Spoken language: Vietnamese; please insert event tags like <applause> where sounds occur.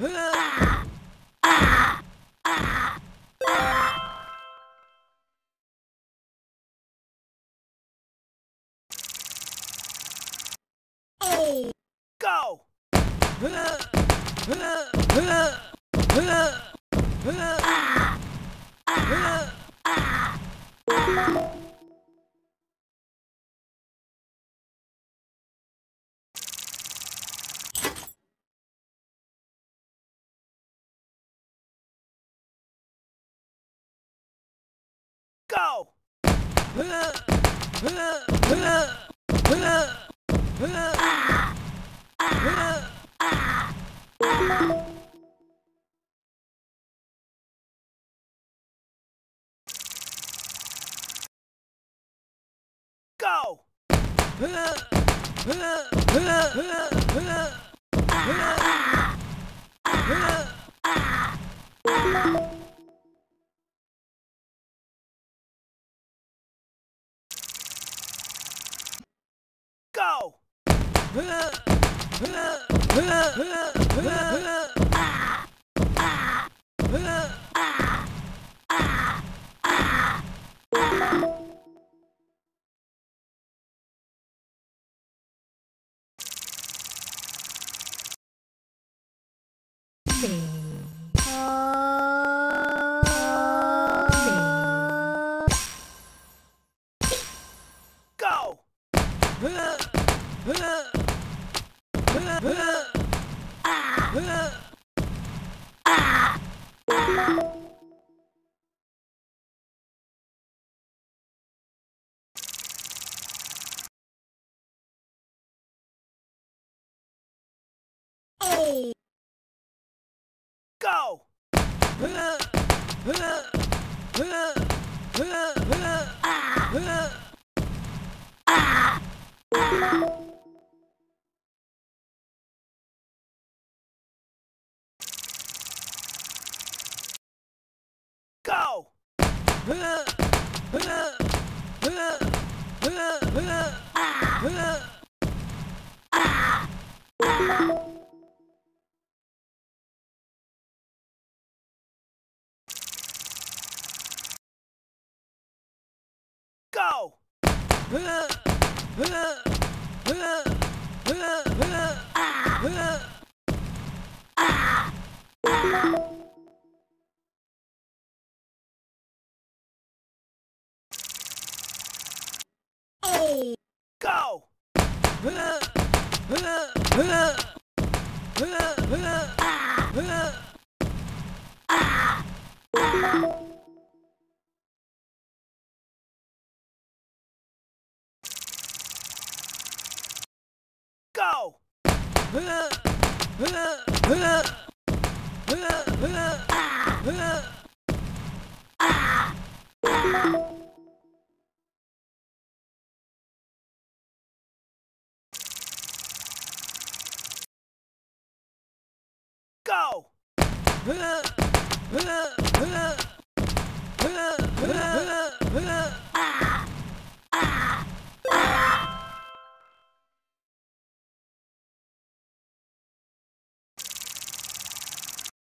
Go! <laughs> Ah! <laughs> Go! Go! Go! Go! Go! Go! Go! Go! Ah! Huh!